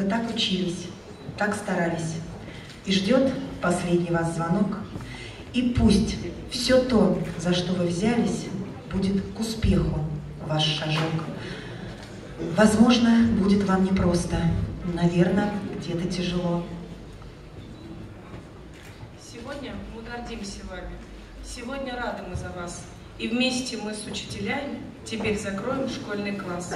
Вы так учились, так старались. И ждет последний вас звонок. И пусть все то, за что вы взялись, будет к успеху ваш шажок. Возможно, будет вам непросто, наверное, где-то тяжело. Сегодня мы гордимся вами. Сегодня рады мы за вас. И вместе мы с учителями теперь закроем школьный класс.